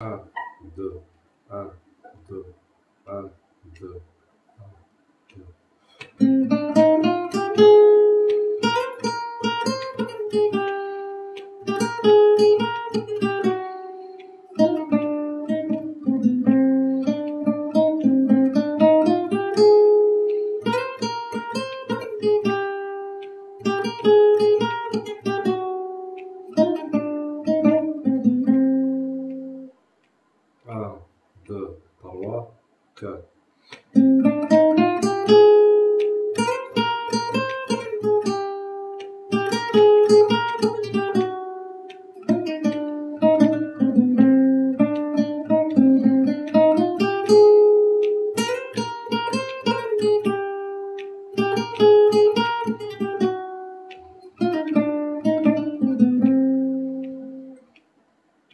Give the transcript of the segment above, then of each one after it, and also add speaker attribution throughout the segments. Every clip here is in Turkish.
Speaker 1: Un, deux, un, deux, un, deux, un, deux. Un, quatre.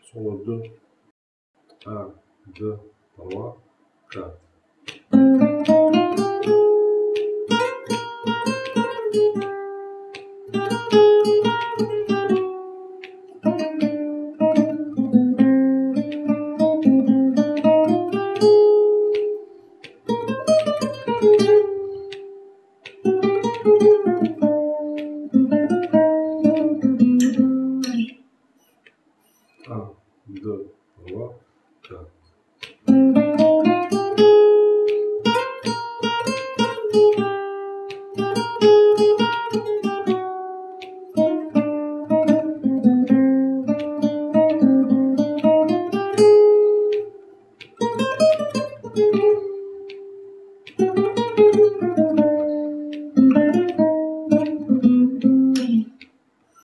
Speaker 1: Sur deux. Un, deux, trois, 아, 이거 뭐가? 자.